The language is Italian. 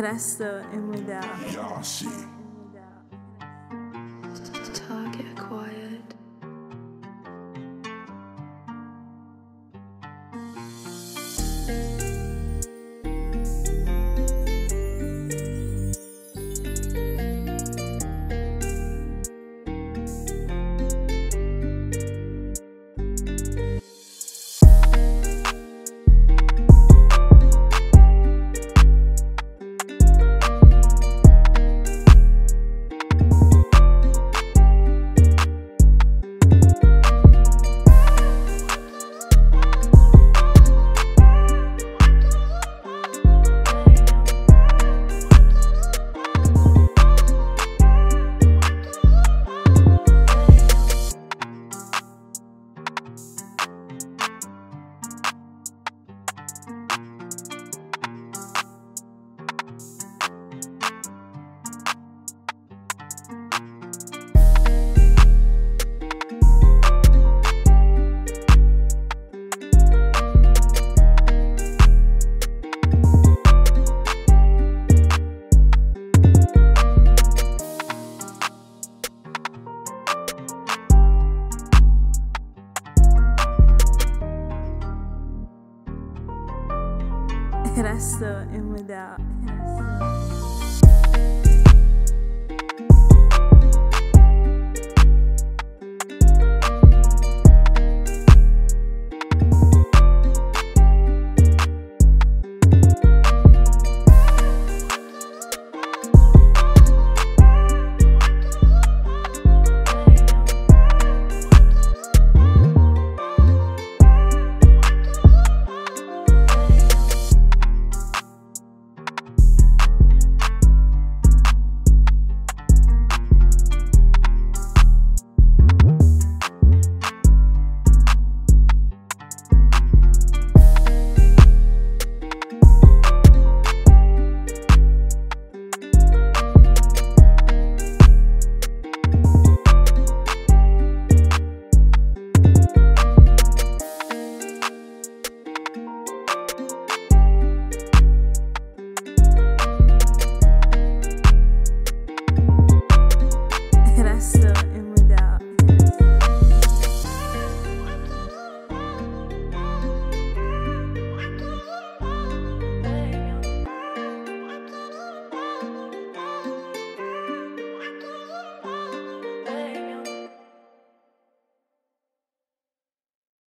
Resto in without. Yashi. Target Crestou em mudar.